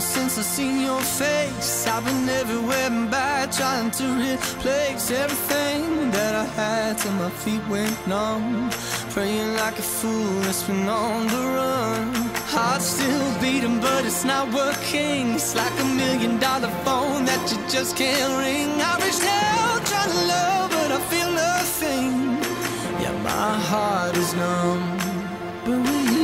since I seen your face. I've been everywhere and back, trying to replace everything that I had till my feet went numb. Praying like a fool that's been on the run. Heart's still beating, but it's not working. It's like a million dollar phone that you just can't ring. I reach out trying to love, but I feel nothing. Yeah, my heart is numb. But we